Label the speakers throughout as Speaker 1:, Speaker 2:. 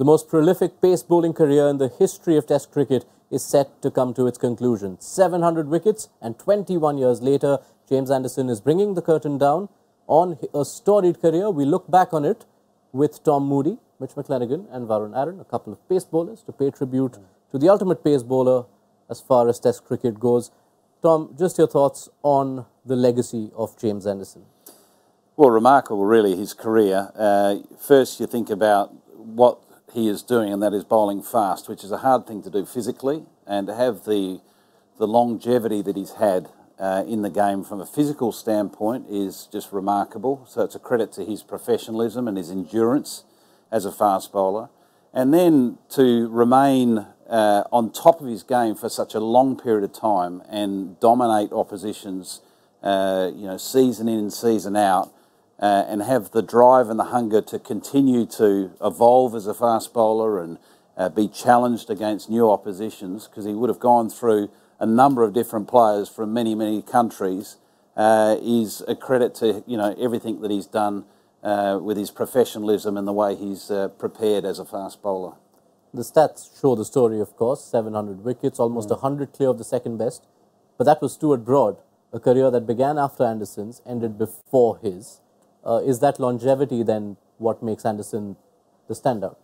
Speaker 1: The most prolific pace bowling career in the history of Test cricket is set to come to its conclusion. 700 wickets and 21 years later, James Anderson is bringing the curtain down on a storied career. We look back on it with Tom Moody, Mitch McClenaghan and Varun Aaron, a couple of pace bowlers to pay tribute to the ultimate pace bowler as far as Test cricket goes. Tom, just your thoughts on the legacy of James Anderson.
Speaker 2: Well, remarkable, really, his career. Uh, first, you think about what he is doing, and that is bowling fast, which is a hard thing to do physically, and to have the the longevity that he's had uh, in the game from a physical standpoint is just remarkable. So it's a credit to his professionalism and his endurance as a fast bowler, and then to remain uh, on top of his game for such a long period of time and dominate oppositions, uh, you know, season in and season out uh, and have the drive and the hunger to continue to evolve as a fast bowler and uh, be challenged against new oppositions because he would have gone through a number of different players from many, many countries uh, is a credit to you know everything that he's done uh, with his professionalism and the way he's uh, prepared as a fast bowler.
Speaker 1: The stats show the story, of course 700 wickets, almost mm. 100 clear of the second best. But that was Stuart Broad, a career that began after Anderson's, ended before his. Uh, is that longevity then what makes Anderson the standout?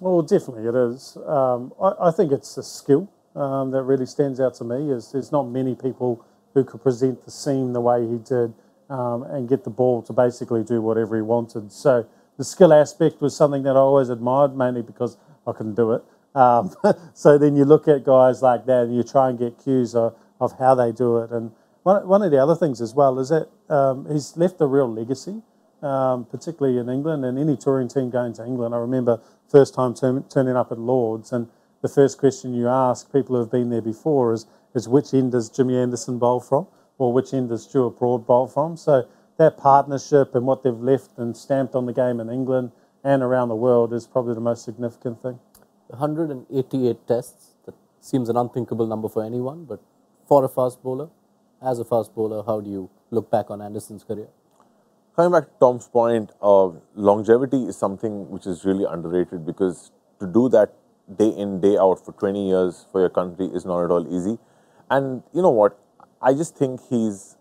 Speaker 3: Well, definitely it is. Um, I, I, think it's the skill um, that really stands out to me. Is there's not many people who could present the seam the way he did um, and get the ball to basically do whatever he wanted. So the skill aspect was something that I always admired, mainly because I couldn't do it. Um, so then you look at guys like that and you try and get cues of, of how they do it. And one, one of the other things as well is that um, he's left a real legacy, um, particularly in England and any touring team going to England. I remember first time turning up at Lords, and the first question you ask people who have been there before is, is which end does Jimmy Anderson bowl from, or which end does Stuart Broad bowl from? So that partnership and what they've left and stamped on the game in England and around the world is probably the most significant thing.
Speaker 1: 188 tests, that seems an unthinkable number for anyone, but for a fast bowler, as a fast bowler, how do you look back on Anderson's career?
Speaker 4: Coming back to Tom's point, uh, longevity is something which is really underrated because to do that day in, day out for 20 years for your country is not at all easy. And you know what? I just think he's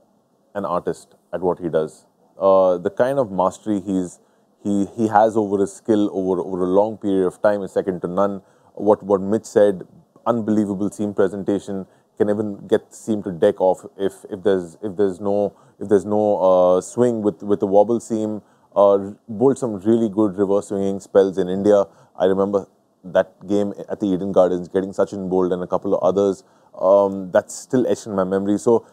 Speaker 4: an artist at what he does. Uh, the kind of mastery he's he he has over his skill over over a long period of time is second to none. What what Mitch said, unbelievable seam presentation can even get seam to deck off if if there's if there's no if there's no uh, swing with with a wobble seam. Uh, bowled some really good reverse swinging spells in India. I remember that game at the Eden Gardens, getting Sachin bowled and a couple of others. Um, that's still etched in my memory. So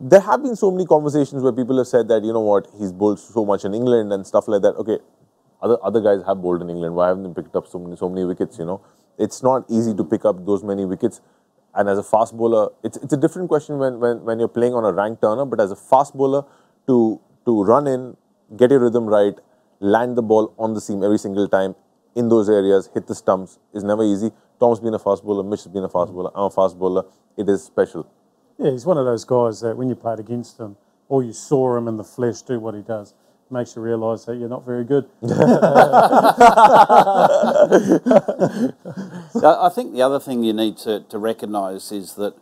Speaker 4: there have been so many conversations where people have said that you know what he's bowled so much in England and stuff like that. Okay, other other guys have bowled in England. Why haven't they picked up so many so many wickets? You know, it's not easy to pick up those many wickets. And as a fast bowler, it's, it's a different question when, when, when you're playing on a ranked turner, but as a fast bowler, to, to run in, get your rhythm right, land the ball on the seam every single time in those areas, hit the stumps is never easy. Tom's been a fast bowler, Mitch has been a fast bowler, I'm a fast bowler. It is special.
Speaker 3: Yeah, he's one of those guys that when you played against him or you saw him in the flesh do what he does, makes you realise that you're not very good.
Speaker 2: so I think the other thing you need to, to recognise is that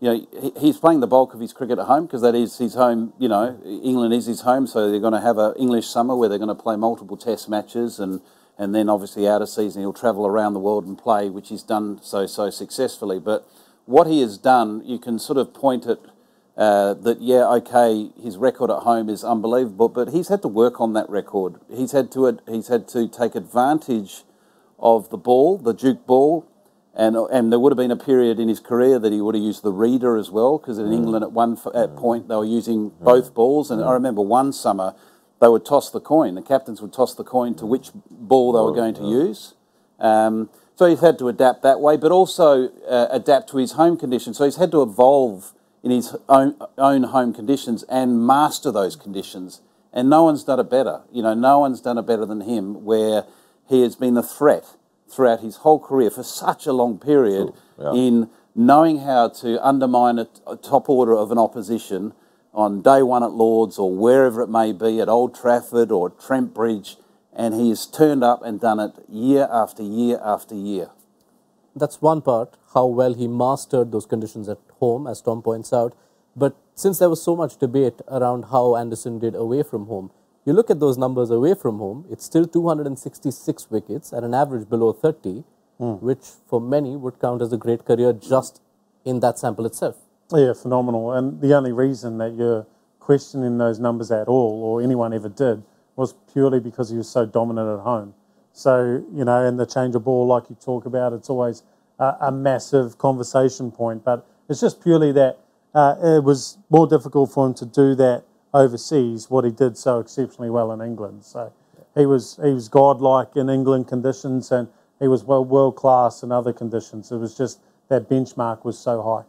Speaker 2: you know he's playing the bulk of his cricket at home because that is his home. You know, England is his home, so they're going to have an English summer where they're going to play multiple Test matches and. And then obviously out of season he'll travel around the world and play, which he's done so so successfully. But what he has done, you can sort of point at uh, that yeah, okay, his record at home is unbelievable, but he's had to work on that record. He's had to he's had to take advantage of the ball, the Duke ball, and and there would have been a period in his career that he would have used the reader as well, because in mm. England at one at point they were using mm. both balls, and I remember one summer they would toss the coin. The captains would toss the coin to which ball they were going to use. Um, so he's had to adapt that way, but also uh, adapt to his home conditions. So he's had to evolve in his own, own home conditions and master those conditions. And no one's done it better. You know, no one's done it better than him, where he has been the threat throughout his whole career for such a long period yeah. in knowing how to undermine a, a, top order of an opposition on day one at Lords or wherever it may be, at Old Trafford or Trent Bridge, and he has turned up and done it year after year after year.
Speaker 1: That's one part, how well he mastered those conditions at home, as Tom points out. But since there was so much debate around how Anderson did away from home, you look at those numbers away from home, it's still 266 wickets at an average below 30, hmm. which for many would count as a great career just in that sample itself.
Speaker 3: Yeah, phenomenal. And the only reason that you're questioning those numbers at all, or anyone ever did, was purely because he was so dominant at home. So, you know, and the change of ball, like you talk about, it's always a, massive conversation point. But it's just purely that uh, it was more difficult for him to do that overseas, what he did so exceptionally well in England. So he was he was godlike in England conditions, and he was well world class in other conditions. It was just that benchmark was so high.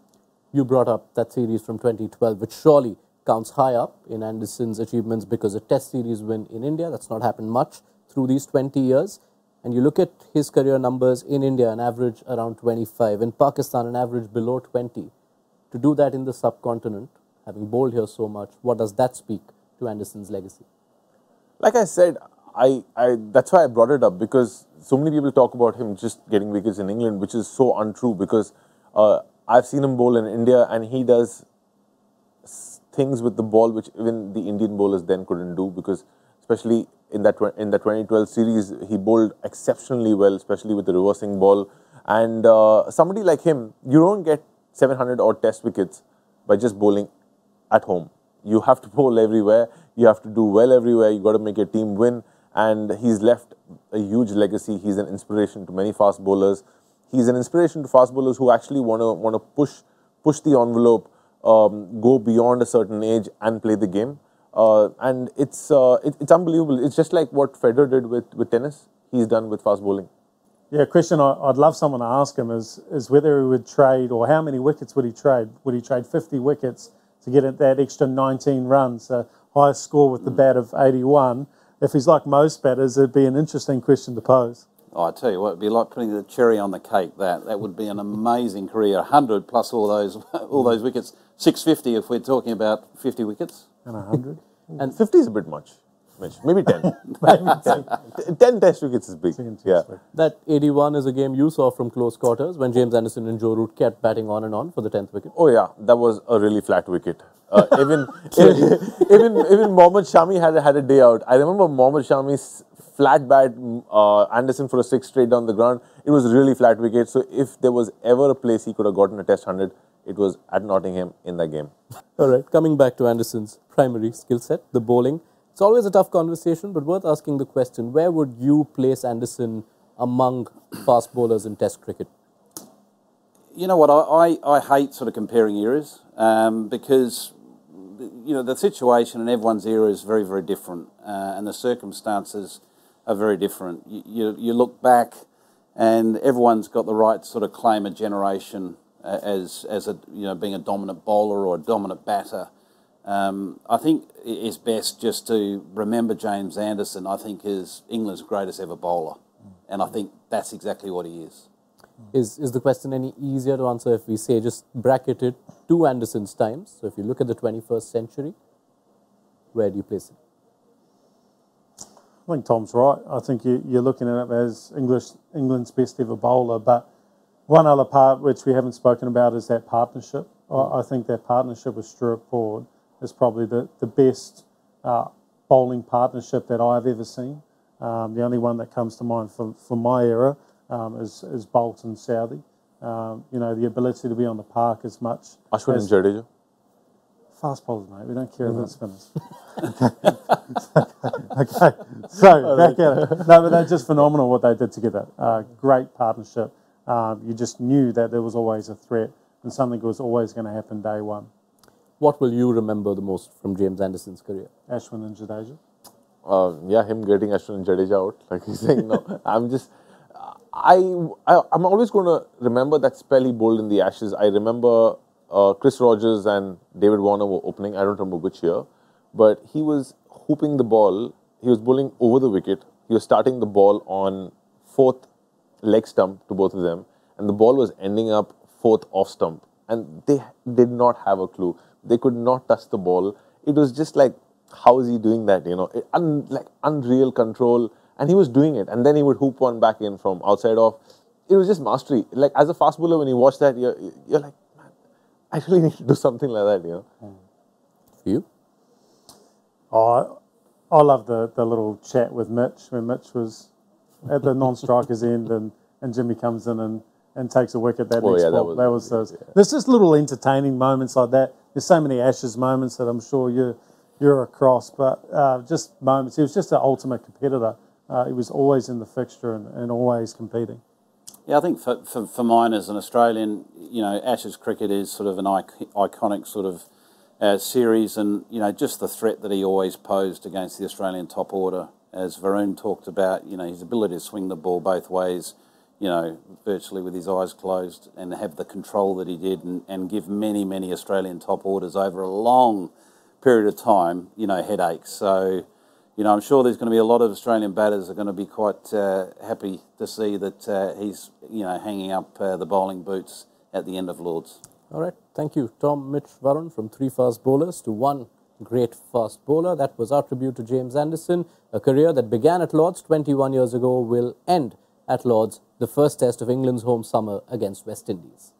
Speaker 1: You brought up that series from 2012, which surely counts high up in Anderson's achievements because a test series win in India, that's not happened much through these 20 years. And you look at his career numbers in India, an average around 25, in Pakistan, an average below 20. To do that in the subcontinent, having bowled here so much, what does that speak to Anderson's legacy?
Speaker 4: like I said, I, I that's why I brought it up because so many people talk about him just getting wickets in England, which is so untrue because uh, I've seen him bowl in India and he does things with the ball which even the Indian bowlers then couldn't do because especially in that in the 2012 series he bowled exceptionally well, especially with the reversing ball. And uh, somebody like him, you don't get 700 odd test wickets by just bowling at home. You have to bowl everywhere. You have to do well everywhere. You got to make your team win. And he's left a huge legacy. He's an inspiration to many fast bowlers. He's an inspiration to fast bowlers who actually want to want to push push the envelope, um, go beyond a certain age, and play the game. Uh, and it's uh, it, it's unbelievable. It's just like what Federer did with, with tennis. He's done with fast bowling.
Speaker 3: Yeah, a question I, I'd love someone to ask him is is whether he would trade or how many wickets would he trade? Would he trade 50 wickets to get it that extra 19 runs, a highest score with the bat of 81? If he's like most batters, it'd be an interesting question to pose.
Speaker 2: Oh, I tell you what, it'd be like putting the cherry on the cake. That that would be an amazing career. hundred plus all those all those wickets. Six fifty if we're talking about fifty wickets.
Speaker 3: And 100.
Speaker 4: And 50 is a bit much. Maybe 10. Maybe 10. 10 test wickets is big.
Speaker 3: Ten test
Speaker 4: Yeah.
Speaker 1: That 81 is a game you saw from close quarters when James Anderson and Joe Root kept batting on and on for the 10th wicket.
Speaker 4: Oh yeah, that was a really flat wicket. Uh, even, even even Mohammad Shami had had a day out. I remember Mohammad Shami's flat bat uh, Anderson for a six straight down the ground. It was really flat wicket. So if there was ever a place he could have gotten a Test hundred, it was at Nottingham in that game.
Speaker 1: All right, coming back to Anderson's primary skill set, the bowling. It's always a tough conversation, but worth asking the question where would you place Anderson among fast bowlers in Test cricket?
Speaker 2: You know what? I, I, I hate sort of comparing eras um, because you know the situation in everyone's era is very very different, uh, and the circumstances are very different. You, you, you look back, and everyone's got the right sort of claim a generation as as a you know being a dominant bowler or a dominant batter. Um, I think it's best just to remember James Anderson. I think is England's greatest ever bowler, and I think that's exactly what he is.
Speaker 1: Is, is the question any easier to answer if we say just bracket it to Anderson's times? So if you look at the 21st century, where do you place it?
Speaker 3: I think Tom's right. I think you, you're looking at it as English England's best ever bowler. But one other part which we haven't spoken about is that partnership. I, I think that partnership with Stuart Broad is probably the, the best uh, bowling partnership that I've ever seen. Um, the only one that comes to mind from, from my era um, is, is Boult and Southey. Um, you know, the ability to be on the park as much
Speaker 4: Ashwin
Speaker 3: as
Speaker 4: and Jadeja.
Speaker 3: fast bowlers, mate. We don't care about spinners. okay, so back at it. No, but they're just phenomenal what they did together. Uh, great partnership. Um, you just knew that there was always a threat and something was always going to happen day one.
Speaker 1: What will you remember the most from James Anderson's career?
Speaker 3: Ashwin and Jadeja.
Speaker 4: uh, yeah, him getting Ashwin and Jadeja out, like he's saying, no, I'm just, I, I, I'm always going to remember that spell he bowled in the Ashes. I remember uh, Chris Rogers and David Warner were opening. I don't remember which year, but he was hooping the ball. He was bowling over the wicket. He was starting the ball on fourth leg stump to both of them, and the ball was ending up fourth off stump, and they did not have a clue. They could not touch the ball. It was just like, how is he doing that? You know, it, un, like unreal control and he was doing it, and then he would hoop one back in from outside off. It was just mastery. Like as a fast bowler, when you watch that, you're, you're like, man, I really need to do something like that, you know.
Speaker 1: You?
Speaker 3: Oh, I, I love the, the little chat with Mitch when Mitch was at the non-strikers end and, and Jimmy comes in and, and takes a wicket that
Speaker 4: Oh,
Speaker 3: next
Speaker 4: yeah, that was
Speaker 3: that was,
Speaker 4: good,
Speaker 3: those. There's just little entertaining moments like that. There's so many Ashes moments that I'm sure you you're across, but uh, just moments. He was just an ultimate competitor. Uh, he was always in the fixture and, and always competing.
Speaker 2: Yeah, I think for, for, for mine as an Australian, you know, Ashes cricket is sort of an ic- iconic sort of uh, series, and you know, just the threat that he always posed against the Australian top order, as Varun talked about, you know, his ability to swing the ball both ways, you know, virtually with his eyes closed, and have the control that he did, and, and give many many Australian top orders over a long period of time, you know, headaches. So you know, I'm sure there's going to be a lot of Australian batters are going to be quite uh, happy to see that uh, he's, you know, hanging up uh, the bowling boots at the end of Lords.
Speaker 1: All right. Thank you, Tom, Mitch, Varun, from three fast bowlers to one great fast bowler. That was our tribute to James Anderson. A career that began at Lords 21 years ago will end at Lords, the first test of England's home summer against West Indies.